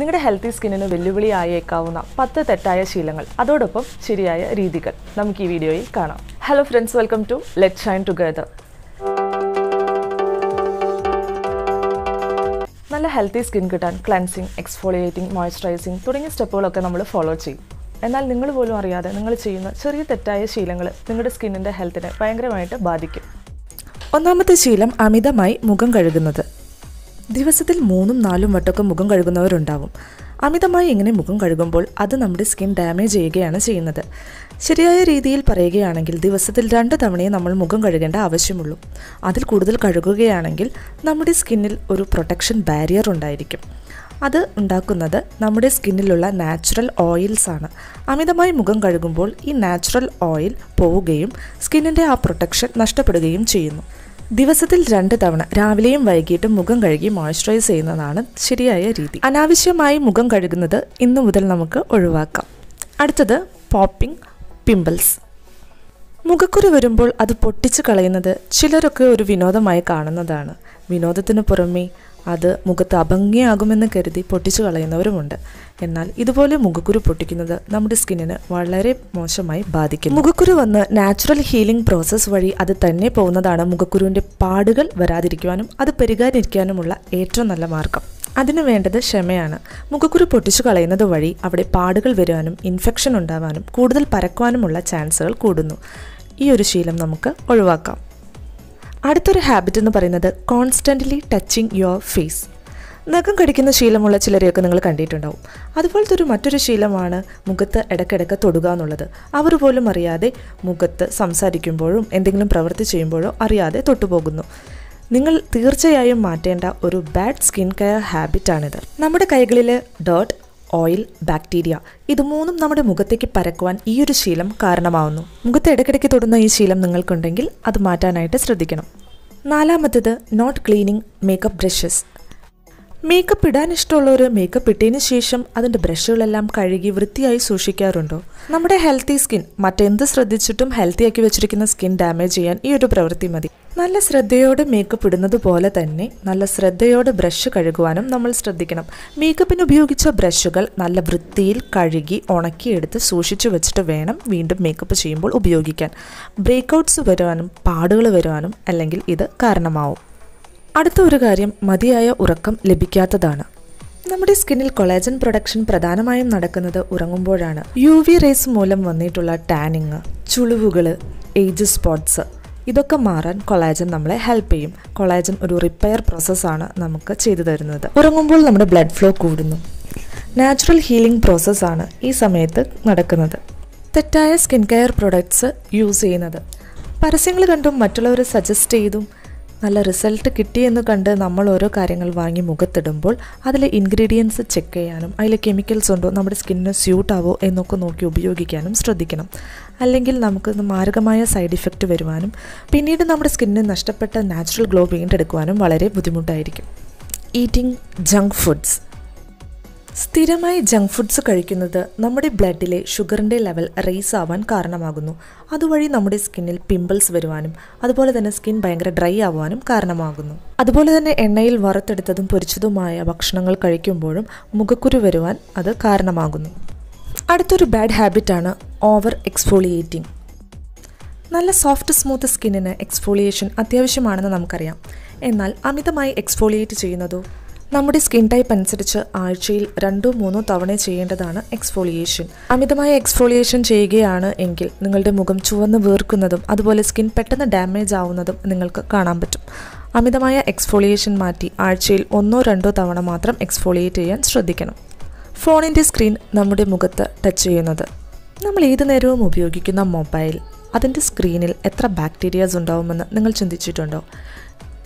നിങ്ങളുടെ ഹെൽത്തി സ്കിന്നിന് വെല്ലുവിളിയായേക്കാവുന്ന പത്ത് തെറ്റായ ശീലങ്ങൾ അതോടൊപ്പം ശരിയായ രീതികൾ നമുക്ക് ഈ വീഡിയോയിൽ കാണാം. Hello friends welcome to let shine together നല്ല ഹെൽത്തി സ്കിൻ കിട്ടാൻ ക്ലൻസിങ് എക്സ്ഫോളിയേറ്റിംഗ് മോയ്സ്ചറൈസിങ് തുടങ്ങിയ സ്റ്റെപ്പുകളൊക്കെ നമ്മൾ ഫോളോ ചെയ്യും. എന്നാൽ നിങ്ങൾ പോലും അറിയാതെ നിങ്ങൾ ചെയ്യുന്ന ചെറിയ തെറ്റായ ശീലങ്ങൾ നിങ്ങളുടെ സ്കിന്നിന്റെ ഹെൽത്തിനെ ഭയങ്കരമായിട്ട് ബാധിക്കും. ഒന്നാമത്തെ ശീലം അമിതമായി മുഖം കഴുകുന്നത്. ദിവസത്തിൽ മൂന്നും നാലും വട്ടമൊക്കെ മുഖം കഴുകുന്നവരുണ്ടാവും. അമിതമായി ഇങ്ങനെ മുഖം കഴുകുമ്പോൾ അത് നമ്മുടെ സ്കിൻ ഡാമേജ് ചെയ്യുകയാണ് ചെയ്യുന്നത്. ശരിയായ രീതിയിൽ പറയുകയാണെങ്കിൽ ദിവസത്തിൽ രണ്ട് തവണയെ നമ്മൾ മുഖം കഴുകേണ്ട ആവശ്യമുള്ളൂ. അതിൽ കൂടുതൽ കഴുകുകയാണെങ്കിൽ നമ്മുടെ സ്കിന്നിൽ ഒരു പ്രൊട്ടക്ഷൻ ബാരിയർ ഉണ്ടായിരിക്കും. അത് ഉണ്ടാക്കുന്നത് നമ്മുടെ സ്കിന്നിലുള്ള നാച്ചുറൽ ഓയിൽസ് ആണ്. അമിതമായി മുഖം കഴുകുമ്പോൾ ഈ നാച്ചുറൽ ഓയിൽ പോവുകയും സ്കിന്നിന്റെ ആ പ്രൊട്ടക്ഷൻ നഷ്ടപ്പെടുകയും ചെയ്യുന്നു. ദിവസത്തിൽ രണ്ട് തവണ രാവിലെയും വൈകിട്ടും മുഖം കഴുകി മോയ്സ്ചറൈസ് ചെയ്യുന്നതാണ് ശരിയായ രീതി. അനാവശ്യമായി മുഖം കഴുകുന്നത് ഇന്നു മുതൽ നമുക്ക് ഒഴിവാക്കാം. അടുത്തത് പോപ്പിംഗ് പിമ്പിൾസ് മുഖക്കുരു വരുമ്പോൾ അത് പൊട്ടിച്ചു കളയുന്നത് ചിലരൊക്കെ ഒരു വിനോദമായി കാണുന്നതാണ്. വിനോദത്തിന് പുറമേ അത് മുഖത്ത് അഭംഗിയാകുമെന്ന് കരുതി പൊട്ടിച്ചു കളയുന്നവരുമുണ്ട്. എന്നാൽ ഇതുപോലെ മുഖക്കുരു പൊട്ടിക്കുന്നത് നമ്മുടെ സ്കിന്നിന് വളരെ മോശമായി ബാധിക്കും മുഖക്കുരു വന്ന് നാച്ചുറൽ ഹീലിംഗ് പ്രോസസ്സ് വഴി അത് തന്നെ പോകുന്നതാണ് മുഖക്കുരുവിന്റെ പാടുകൾ വരാതിരിക്കുവാനും അത് പെരുകാതിരിക്കാനുമുള്ള ഏറ്റവും നല്ല മാർഗം. അതിനു വേണ്ടത് ക്ഷമയാണ്. മുഖക്കുരു പൊട്ടിച്ചു കളയുന്നത് വഴി അവിടെ പാടുകൾ വരുവാനും ഇൻഫെക്ഷൻ ഉണ്ടാവാനും കൂടുതൽ പരക്കുവാനുമുള്ള ചാൻസുകൾ കൂടുന്നു. ഈ ഒരു ശീലം നമുക്ക് ഒഴിവാക്കാം. അടുത്തൊരു ഹാബിറ്റ് എന്ന് പറയുന്നത് കോൺസ്റ്റന്റ്ലി ടച്ചിങ് യുവർ ഫേസ് നഖം കടിക്കുന്ന ശീലമുള്ള ചിലരെയൊക്കെ നിങ്ങൾ കണ്ടിട്ടുണ്ടാവും. അതുപോലത്തെ ഒരു മറ്റൊരു ശീലമാണ് മുഖത്ത് ഇടയ്ക്കിടയ്ക്ക് തൊടുക എന്നുള്ളത്. അവർ പോലും അറിയാതെ മുഖത്ത് സംസാരിക്കുമ്പോഴും എന്തെങ്കിലും പ്രവൃത്തി ചെയ്യുമ്പോഴോ അറിയാതെ തൊട്ടുപോകുന്നു. നിങ്ങൾ തീർച്ചയായും മാറ്റേണ്ട ഒരു ബാഡ് സ്കിൻ കെയർ ഹാബിറ്റാണിത് നമ്മുടെ കൈകളിൽ ഡേർട്ട് ഓയിൽ ബാക്ടീരിയ. ഇത് മൂന്നും നമ്മുടെ മുഖത്തേക്ക് പരക്കുവാൻ ഈ ഒരു ശീലം കാരണമാവുന്നു. മുഖത്ത് ഇടയ്ക്കിടയ്ക്ക് തൊടുന്ന ഈ ശീലം നിങ്ങൾക്കുണ്ടെങ്കിൽ അത് മാറ്റാനായിട്ട് ശ്രദ്ധിക്കണം. നാലാമത്തത് not cleaning makeup brushes makeup ഇടാൻ ഇഷ്ടമുള്ളവർ മേക്കപ്പ് ഇട്ടതിന് ശേഷം അതിന്റെ ബ്രഷുകളെല്ലാം കഴുകി വൃത്തിയായി സൂക്ഷിക്കാറുണ്ടോ? നമ്മുടെ ഹെൽത്തി സ്കിൻ മറ്റെന്ത് ശ്രദ്ധിച്ചിട്ടും ഹെൽത്തി ആക്കി വെച്ചിരിക്കുന്ന സ്കിൻ ഡാമേജ് ചെയ്യാൻ ഈ ഒരു പ്രവൃത്തി മതി. നല്ല ശ്രദ്ധയോടെ മേക്കപ്പ് ഇടുന്നത് പോലെ തന്നെ നല്ല ശ്രദ്ധയോടെ ബ്രഷ് കഴുകുവാനും നമ്മൾ ശ്രദ്ധിക്കണം. മേക്കപ്പിന് ഉപയോഗിച്ച ബ്രഷുകൾ നല്ല വൃത്തിയിൽ കഴുകി ഉണക്കിയെടുത്ത് സൂക്ഷിച്ചു വെച്ചിട്ട് വേണം വീണ്ടും മേക്കപ്പ് ചെയ്യുമ്പോൾ ഉപയോഗിക്കാൻ. ബ്രേക്കൗട്ട്സ് വരുവാനും പാടുകൾ വരുവാനും അല്ലെങ്കിൽ ഇത് കാരണമാവും. അടുത്ത ഒരു കാര്യം മതിയായ ഉറക്കം ലഭിക്കാത്തതാണ്. നമ്മുടെ സ്കിന്നിൽ കൊളാജൻ പ്രൊഡക്ഷൻ പ്രധാനമായും നടക്കുന്നത് ഉറങ്ങുമ്പോഴാണ്. യു വി റേസ് മൂലം വന്നിട്ടുള്ള ടാനിങ് ചുളിവുകൾ ഏജ് സ്പോട്ട്സ് ഇതൊക്കെ മാറാൻ കൊളാജൻ നമ്മളെ ഹെൽപ്പ് ചെയ്യും. കൊളാജൻ ഒരു റിപ്പയർ പ്രോസസ്സാണ് നമുക്ക് ചെയ്തു തരുന്നത്. ഉറങ്ങുമ്പോൾ നമ്മുടെ ബ്ലഡ് ഫ്ലോ കൂടുന്നു. നാച്ചുറൽ ഹീലിംഗ് പ്രോസസ്സാണ് ഈ സമയത്ത് നടക്കുന്നത്. തെറ്റായ സ്കിൻ കെയർ പ്രൊഡക്ട്സ് യൂസ് ചെയ്യുന്നത്. പരസ്യങ്ങൾ കണ്ടും മറ്റുള്ളവരെ സജസ്റ്റ് ചെയ്തും നല്ല റിസൾട്ട് കിട്ടിയെന്ന് കണ്ട് നമ്മൾ ഓരോ കാര്യങ്ങൾ വാങ്ങി മുഖത്തിടുമ്പോൾ അതിലെ ഇൻഗ്രീഡിയൻസ് ചെക്ക് ചെയ്യാനും അതിലെ കെമിക്കൽസ് ഉണ്ടോ നമ്മുടെ സ്കിന്നിന് സ്യൂട്ട് ആവോ എന്നൊക്കെ നോക്കി ഉപയോഗിക്കാനും ശ്രദ്ധിക്കണം. അല്ലെങ്കിൽ നമുക്ക് മാരകമായ സൈഡ് ഇഫക്റ്റ് വരുവാനും പിന്നീട് നമ്മുടെ സ്കിന്നിന് നഷ്ടപ്പെട്ട നാച്ചുറൽ ഗ്ലോ വീണ്ടെടുക്കുവാനും വളരെ ബുദ്ധിമുട്ടായിരിക്കും. Eating junk foods. സ്ഥിരമായി ജങ്ക് ഫുഡ്സ് കഴിക്കുന്നത് നമ്മുടെ ബ്ലഡിലെ ഷുഗറിന്റെ ലെവൽ റേസ് ആവാൻ കാരണമാകുന്നു. അതുവഴി നമ്മുടെ സ്കിന്നിൽ പിമ്പിൾസ് വരുവാനും അതുപോലെ തന്നെ സ്കിൻ ഭയങ്കര ഡ്രൈ ആവാനും കാരണമാകുന്നു. അതുപോലെ തന്നെ എണ്ണയിൽ വറുത്തെടുത്തതും പൊരിച്ചതുമായ ഭക്ഷണങ്ങൾ കഴിക്കുമ്പോഴും മുഖക്കുരു വരുവാൻ അത് കാരണമാകുന്നു. അടുത്തൊരു ബാഡ് ഹാബിറ്റാണ് ഓവർ എക്സ്ഫോളിയേറ്റിംഗ് നല്ല സോഫ്റ്റ് സ്മൂത്ത് സ്കിന്നിന് എക്സ്ഫോളിയേഷൻ അത്യാവശ്യമാണെന്ന് നമുക്കറിയാം. എന്നാൽ അമിതമായി എക്സ്ഫോളിയേറ്റ് ചെയ്യുന്നതോ നമ്മുടെ സ്കിൻ ടൈപ്പ് അനുസരിച്ച് ആഴ്ചയിൽ രണ്ടോ മൂന്നോ തവണ ചെയ്യേണ്ടതാണ് എക്സ്ഫോളിയേഷൻ അമിതമായ എക്സ്ഫോളിയേഷൻ ചെയ്യുകയാണ് എങ്കിൽ നിങ്ങളുടെ മുഖം ചുവന്ന് വീർക്കുന്നതും അതുപോലെ സ്കിൻ പെട്ടെന്ന് ഡാമേജ് ആവുന്നതും നിങ്ങൾക്ക് കാണാൻ പറ്റും. അമിതമായ എക്സ്ഫോളിയേഷൻ മാറ്റി ആഴ്ചയിൽ ഒന്നോ രണ്ടോ തവണ മാത്രം എക്സ്ഫോളിയേറ്റ് ചെയ്യാൻ ശ്രദ്ധിക്കണം. ഫോണിന്റെ സ്ക്രീൻ നമ്മുടെ മുഖത്ത് ടച്ച് ചെയ്യുന്നത്. നമ്മൾ ഏതു നേരവും ഉപയോഗിക്കുന്ന മൊബൈൽ അതിന്റെ സ്ക്രീനിൽ എത്ര ബാക്ടീരിയാസ് ഉണ്ടാവുമെന്ന് നിങ്ങൾ ചിന്തിച്ചിട്ടുണ്ടോ?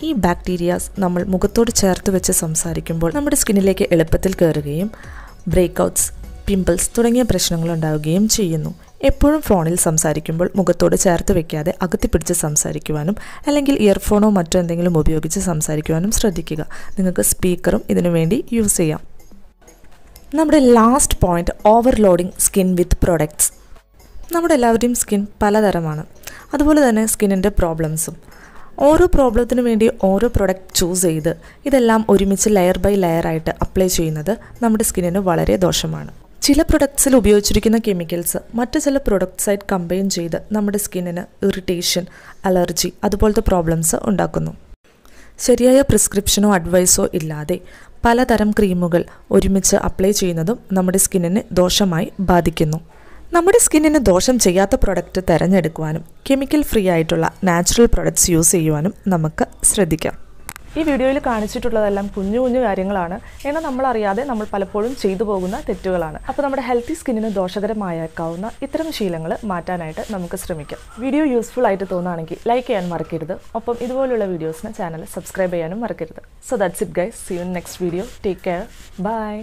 ഈ ബാക്ടീരിയാസ് നമ്മൾ മുഖത്തോട് ചേർത്ത് വെച്ച് സംസാരിക്കുമ്പോൾ നമ്മുടെ സ്കിന്നിലേക്ക് എളുപ്പത്തിൽ കയറുകയും ബ്രേക്കൗട്ട്സ് പിമ്പിൾസ് തുടങ്ങിയ പ്രശ്നങ്ങൾ ഉണ്ടാവുകയും ചെയ്യുന്നു. എപ്പോഴും ഫോണിൽ സംസാരിക്കുമ്പോൾ മുഖത്തോട് ചേർത്ത് വെക്കാതെ അകത്തിപ്പിടിച്ച് സംസാരിക്കുവാനും അല്ലെങ്കിൽ ഇയർഫോണോ മറ്റോ എന്തെങ്കിലും ഉപയോഗിച്ച് സംസാരിക്കുവാനും ശ്രദ്ധിക്കുക. നിങ്ങൾക്ക് സ്പീക്കറും ഇതിനു വേണ്ടി യൂസ് ചെയ്യാം. നമ്മുടെ last point overloading skin with products നമ്മുടെ എല്ലാവരുടെയും സ്കിൻ പലതരമാണ്. അതുപോലെ തന്നെ സ്കിന്നിന്റെ പ്രോബ്ലംസും ഓരോ പ്രോബ്ലത്തിനു വേണ്ടി ഓരോ പ്രൊഡക്റ്റ് ചൂസ് ചെയ്ത് ഇതെല്ലാം ഒരുമിച്ച് ലെയർ ബൈ ലെയർ ആയിട്ട് അപ്ലൈ ചെയ്യുന്നത് നമ്മുടെ സ്കിന്നിന് വളരെ ദോഷമാണ്. ചില പ്രൊഡക്ട്സിൽ ഉപയോഗിച്ചിരിക്കുന്ന കെമിക്കൽസ് മറ്റു ചില പ്രൊഡക്ട്സായിട്ട് കമ്പൈൻ ചെയ്ത് നമ്മുടെ സ്കിന്നിന് ഇറിറ്റേഷൻ അലർജി അതുപോലത്തെ പ്രോബ്ലംസ് ഉണ്ടാക്കുന്നു. ശരിയായ പ്രിസ്ക്രിപ്ഷനോ അഡ്വൈസോ ഇല്ലാതെ പലതരം ക്രീമുകൾ ഒരുമിച്ച് അപ്ലൈ ചെയ്യുന്നതും നമ്മുടെ സ്കിന്നിനെ ദോഷമായി ബാധിക്കുന്നു. നമ്മുടെ സ്കിന്നിന് ദോഷം ചെയ്യാത്ത പ്രൊഡക്റ്റ് തിരഞ്ഞെടുക്കുവാനും കെമിക്കൽ ഫ്രീ ആയിട്ടുള്ള നാച്ചുറൽ പ്രൊഡക്ട്സ് യൂസ് ചെയ്യുവാനും നമുക്ക് ശ്രദ്ധിക്കാം. ഈ വീഡിയോയിൽ കാണിച്ചിട്ടുള്ളതെല്ലാം കുഞ്ഞു കുഞ്ഞു കാര്യങ്ങളാണ്. എന്നാൽ നമ്മളറിയാതെ നമ്മൾ പലപ്പോഴും ചെയ്തു പോകുന്ന തെറ്റുകളാണ്. അപ്പോൾ നമ്മുടെ ഹെൽത്തി സ്കിന്നിന് ദോഷകരമായേക്കാവുന്ന ഇത്തരം ശീലങ്ങൾ മാറ്റാനായിട്ട് നമുക്ക് ശ്രമിക്കാം. വീഡിയോ യൂസ്ഫുൾ ആയിട്ട് തോന്നുകയാണെങ്കിൽ ലൈക്ക് ചെയ്യാൻ മറക്കരുത്. ഒപ്പം ഇതുപോലുള്ള വീഡിയോസിന് ചാനൽ സബ്സ്ക്രൈബ് ചെയ്യാനും മറക്കരുത്. So that's it guys see you next video take care bye